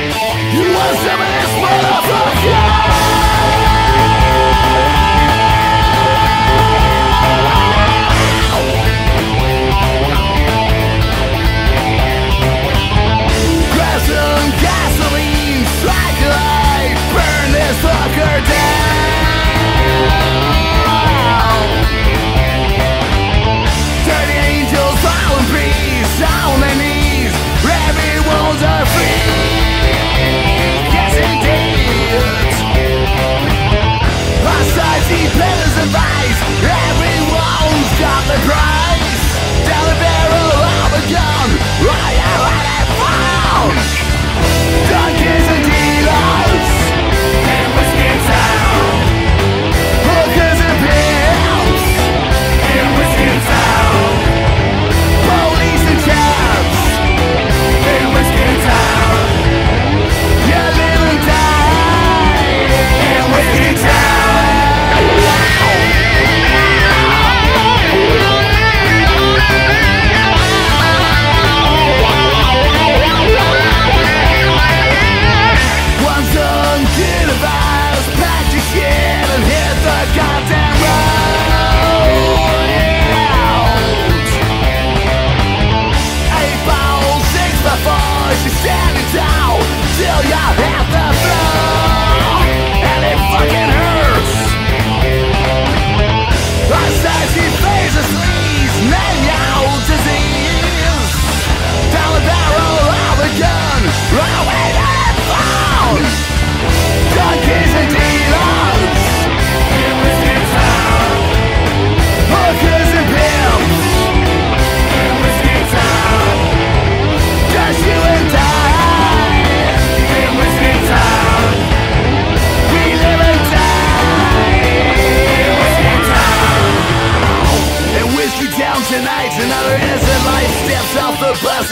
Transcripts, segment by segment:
You are seven.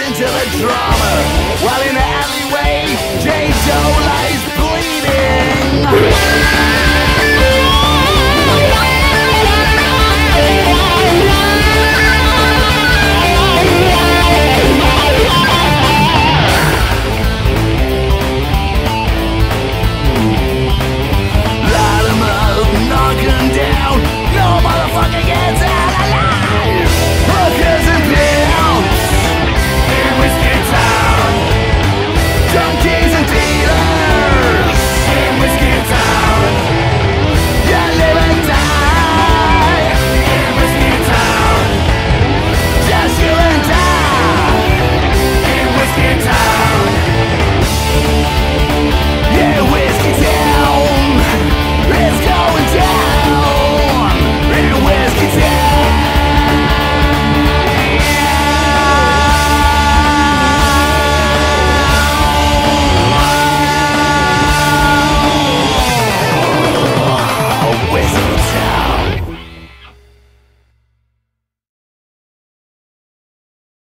into the drama While in the alleyway, J. Joe lies bleeding